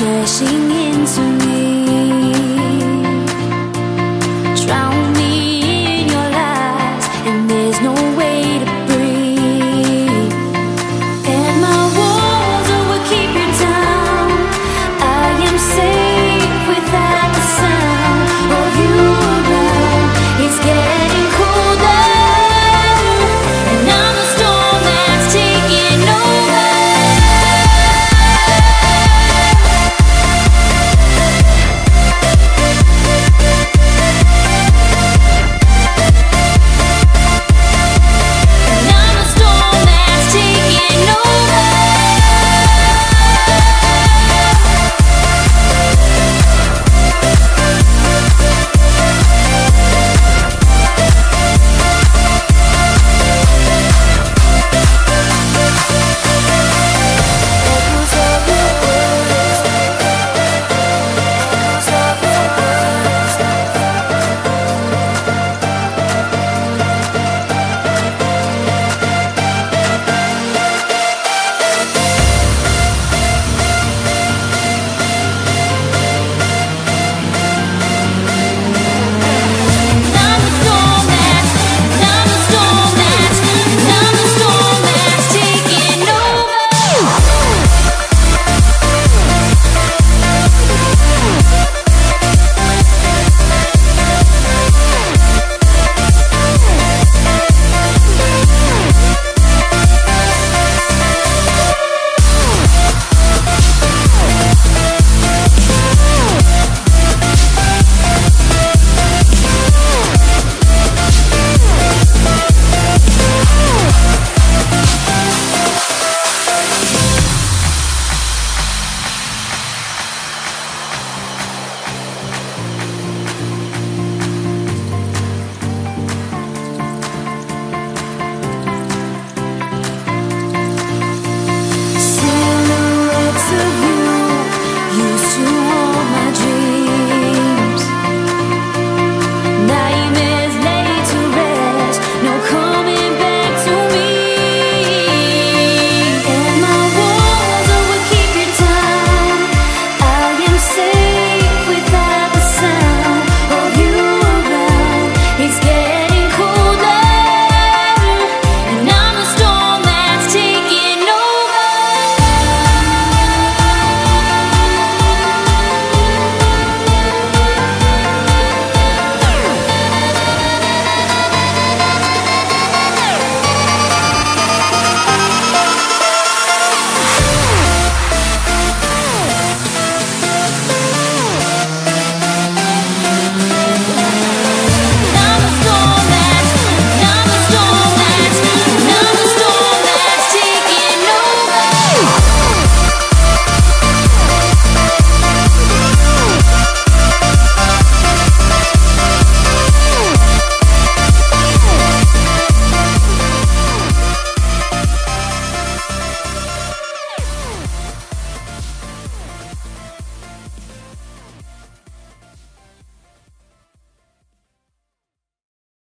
颗心念从。